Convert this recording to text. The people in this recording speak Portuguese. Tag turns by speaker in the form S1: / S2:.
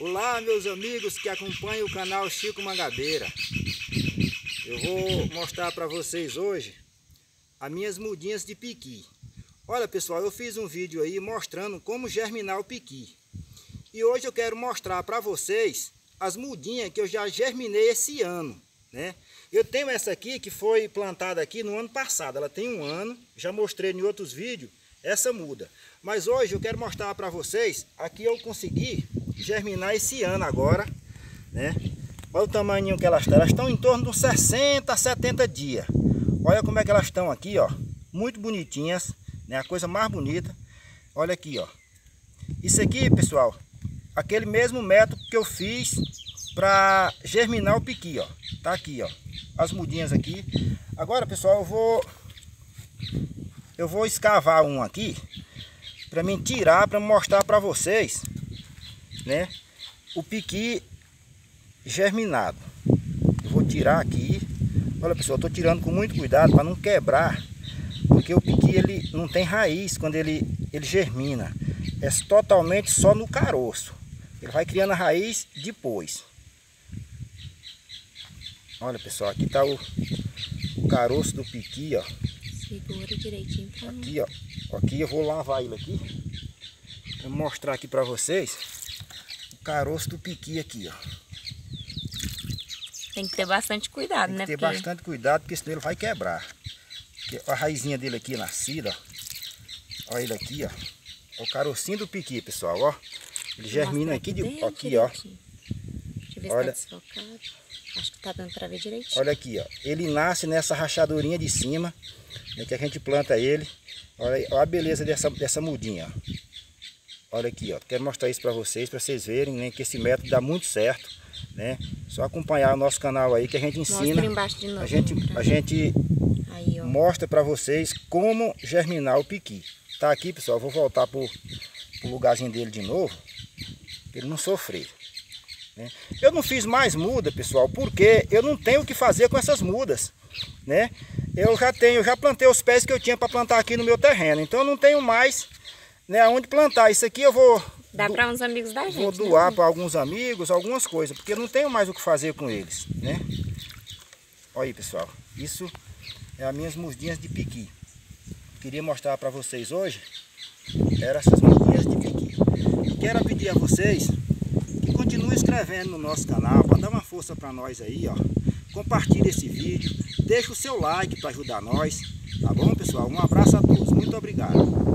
S1: Olá meus amigos que acompanham o canal Chico Mangabeira. Eu vou mostrar para vocês hoje as minhas mudinhas de piqui. Olha pessoal, eu fiz um vídeo aí mostrando como germinar o piqui. E hoje eu quero mostrar para vocês as mudinhas que eu já germinei esse ano né? Eu tenho essa aqui que foi plantada aqui no ano passado. Ela tem um ano, já mostrei em outros vídeos essa muda. Mas hoje eu quero mostrar para vocês Aqui eu consegui germinar esse ano agora, né? Olha o tamanho que elas estão. Elas estão em torno de uns 60 a 70 dias. Olha como é que elas estão aqui, ó. Muito bonitinhas, né? A coisa mais bonita. Olha aqui, ó. Isso aqui, pessoal, aquele mesmo método que eu fiz para germinar o piqui, ó. Tá aqui, ó. As mudinhas aqui. Agora, pessoal, eu vou eu vou escavar um aqui para mim tirar para mostrar para vocês né? O piqui germinado. Eu vou tirar aqui. Olha pessoal, estou tirando com muito cuidado para não quebrar. Porque o piqui ele não tem raiz quando ele, ele germina. É totalmente só no caroço. Ele vai criando a raiz depois. Olha pessoal, aqui está o, o, caroço do piqui, ó.
S2: Segura direitinho pra
S1: Aqui, ó. Aqui eu vou lavar ele aqui. Vou mostrar aqui para vocês caroço do piqui aqui, ó.
S2: Tem que ter bastante cuidado,
S1: Tem
S2: né?
S1: que ter porque... bastante cuidado, porque senão ele vai quebrar. a raizinha dele aqui nascida, ó. Olha ele aqui, ó. É o carocinho do piqui, pessoal, ó. Ele germina aqui, de, aqui, ó. Deixa
S2: eu ver Olha. se tá desfocado. Acho que tá dando para ver direitinho.
S1: Olha aqui, ó. Ele nasce nessa rachadurinha de cima, né, que a gente planta ele. Olha, olha a beleza dessa, dessa mudinha, ó. Olha aqui, ó. Quero mostrar isso para vocês, para vocês verem, né, que esse método dá muito certo, né? Só acompanhar o nosso canal aí que a gente ensina.
S2: embaixo de novo.
S1: A gente, a gente aí, mostra para vocês como germinar o piqui. Tá aqui, pessoal. vou voltar pro, pro lugarzinho dele de novo, para ele não sofrer. Né? Eu não fiz mais muda, pessoal, porque eu não tenho o que fazer com essas mudas, né? Eu já tenho, eu já plantei os pés que eu tinha para plantar aqui no meu terreno, então eu não tenho mais né, onde plantar. Isso aqui eu vou...
S2: Dá para uns amigos da gente,
S1: Vou né? doar né? para alguns amigos, algumas coisas, porque eu não tenho mais o que fazer com eles, né? Olha aí, pessoal. Isso é as minhas mudinhas de piqui. Queria mostrar para vocês hoje, eram essas mudinhas de piqui. Quero pedir a vocês que continuem inscrevendo no nosso canal, para dar uma força para nós aí, ó. Compartilhe esse vídeo, deixe o seu like para ajudar nós, tá bom, pessoal? Um abraço a todos, muito obrigado.